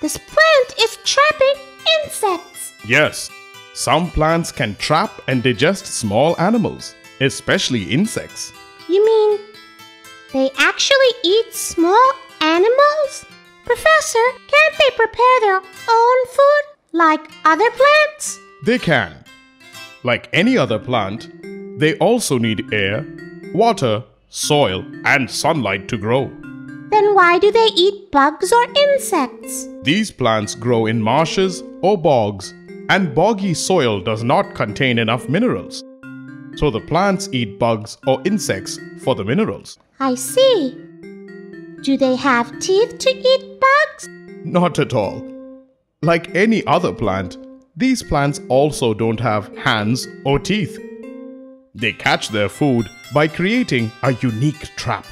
This plant is trapping insects. Yes, some plants can trap and digest small animals, especially insects. You mean they actually eat small animals? Professor, can't they prepare their own food like other plants? They can. Like any other plant, they also need air, water, soil, and sunlight to grow. Then why do they eat bugs or insects? These plants grow in marshes or bogs, and boggy soil does not contain enough minerals. So the plants eat bugs or insects for the minerals. I see. Do they have teeth to eat bugs? Not at all. Like any other plant, these plants also don't have hands or teeth. They catch their food by creating a unique trap.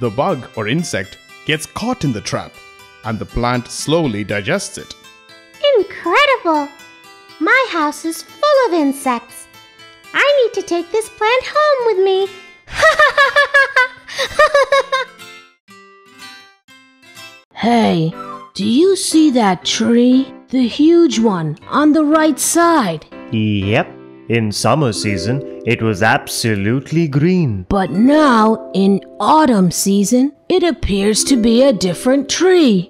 The bug or insect gets caught in the trap, and the plant slowly digests it. Incredible! My house is full of insects. I need to take this plant home with me. Hey, do you see that tree? The huge one on the right side. Yep. In summer season, it was absolutely green. But now, in autumn season, it appears to be a different tree.